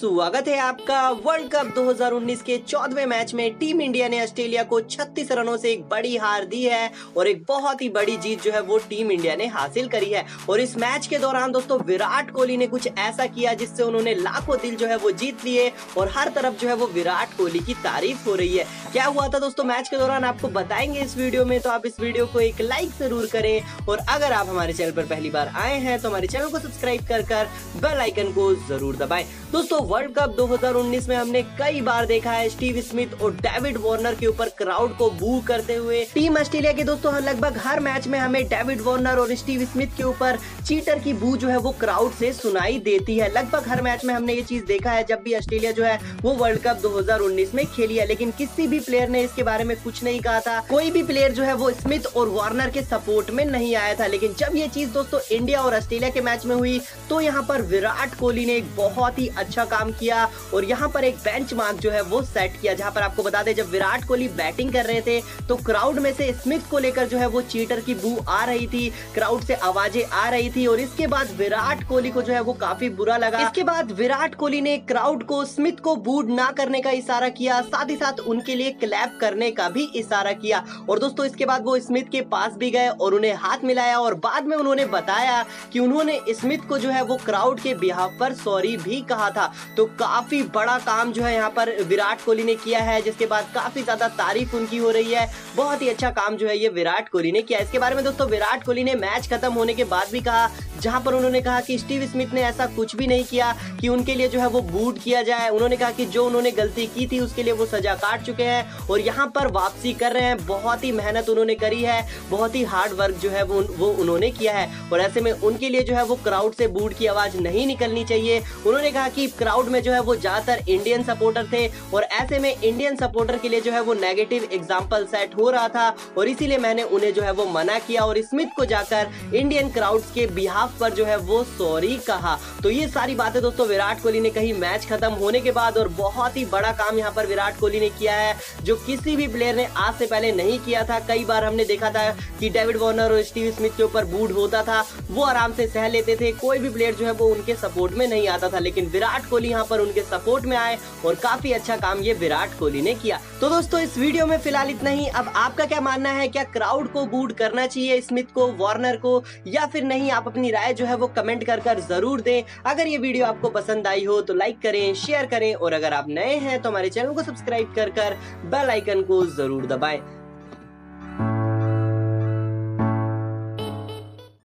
स्वागत है आपका वर्ल्ड कप 2019 के चौदवे मैच में। टीम इंडिया ने ऑस्ट्रेलिया को 36 रनों से एक बड़ी हार दी है और एक बहुत ही बड़ी जीत जो है वो टीम इंडिया ने हासिल करी है। और इस मैच के दौरान दोस्तों, विराट कोहली ने कुछ ऐसा किया जिससे उन्होंने लाखों दिल जो है वो जीत लिए और हर तरफ़ जो है वो विराट कोहली की तारीफ़ हो रही है। क्या हुआ था दोस्तों, मैच के दौरान आपको बताएँगे इस वीडियो में तो आप इस वीडियो को एक लाइक ज़रूर करें। और अगर आप हमारे चैनल पर पहली बार आए हैं तो हमारे चैनल को सब्सक्राइब कर कर बेल आइकन को ज़रूर दबाएँ। दोस्तों वर्ल्ड कप 2019 में हमने कई बार देखा है स्टीव स्मिथ और डेविड वार्नर के ऊपर क्राउड को बू करते हुए। टीम ऑस्ट्रेलिया के दोस्तों लगभग हर मैच में हमें डेविड वार्नर और स्टीव स्मिथ के ऊपर चीटर की बू जो है वो क्राउड से सुनाई देती है। लगभग हर मैच में हमने ये चीज़ देखा है, जब भी ऑस्ट्रेलिया जो है वो वर्ल्ड कप 2019 में खेली है। लेकिन किसी भी प्लेयर ने इसके बारे में कुछ नहीं कहा था। कोई भी प्लेयर जो है वो स्मिथ और वार्नर के सपोर्ट में नहीं आया था। लेकिन जब ये चीज़ दोस्तों, इंडिया और ऑस्ट्रेलिया के मैच में हुई तो यहाँ पर विराट कोहली ने एक बहुत ही अच्छा काम किया और यहाँ पर एक बेंच जो है वो सेट किया, जहाँ पर आपको बता दें, जब विराट कोहली बैटिंग कर रहे थे तो क्राउड में से स्मिथ को लेकर जो है वो चीटर की बू आ रही थी क्राउड से आवाज़ें आ रही थी और इसके बाद विराट कोहली को जो है वो काफ़ी बुरा लगा। इसके बाद विराट कोहली ने क्राउड को स्मिथ को बूड ना करने का इशारा किया, साथ ही साथ उनके लिए क्लैप करने का भी इशारा किया। और दोस्तों, इसके बाद वो स्मिथ के पास भी गए और उन्हें हाथ मिलाया और बाद में उन्होंने बताया कि उन्होंने स्मिथ को जो है वो क्राउड के बिहाफ पर सॉरी भी कहा था। तो काफ़ी बड़ा काम जो है यहाँ पर विराट कोहली ने किया है, जिसके बाद काफ़ी ज़्यादा तारीफ़ उनकी हो रही है। बहुत ही अच्छा काम जो है ये विराट कोहली ने किया इसके बारे में दोस्तों, विराट कोहली ने मैच खत्म होने के बाद भी कहा, जहाँ पर उन्होंने कहा कि स्टीव स्मिथ ने ऐसा कुछ भी नहीं किया कि उनके लिए जो है वो बूट किया जाए। उन्होंने कहा कि जो उन्होंने गलती की थी, उसके लिए वो सजा काट चुके हैं और यहाँ पर वापसी कर रहे हैं। बहुत ही मेहनत उन्होंने करी है, बहुत ही हार्ड वर्क जो है वो वो उन्होंने किया है। और ऐसे में उनके लिए जो है वो क्राउड से बूट की आवाज़ नहीं निकलनी चाहिए। उन्होंने कहा कि क्राउड में जो है वो ज़्यादातर इंडियन सपोर्टर थे और ऐसे में इंडियन सपोर्टर के लिए जो है वो नेगेटिव एग्ज़ाम्पल सेट हो रहा था और इसीलिए मैंने उन्हें जो है वो मना किया और स्मिथ को जाकर इंडियन क्राउड के बिहाफ पर जो है वो सॉरी कहा। तो ये सारी बातें दोस्तों विराट कोहली ने कही। मैच खत्म होने के बाद और बहुत ही बड़ा काम यहाँ पर विराट कोहली ने किया है, जो किसी भी प्लेयर ने आज से पहले नहीं किया था। कई बार हमने देखा था कि डेविड वार्नर और स्टीव स्मिथ के ऊपर बूढ़ होता था, वो आराम से सह लेते थे। कोई भी प्लेयर जो है वो उनके सपोर्ट में नहीं आता था, लेकिन विराट कोहली यहाँ पर उनके सपोर्ट में आए और काफ़ी अच्छा काम ये विराट कोहली ने किया। तो दोस्तों, इस वीडियो में फ़िलहाल इतना ही। अब आपका क्या मानना है, क्या क्राउड को बूट करना चाहिए स्मिथ को वार्नर को, या फिर नहीं? आप अपनी राय जो है वो कमेंट कर कर ज़रूर दें। अगर ये वीडियो आपको पसंद आई हो तो लाइक करें शेयर करें। और अगर आप नए हैं तो हमारे चैनल को सब्सक्राइब कर कर बेल आइकन को ज़रूर दबाएँ।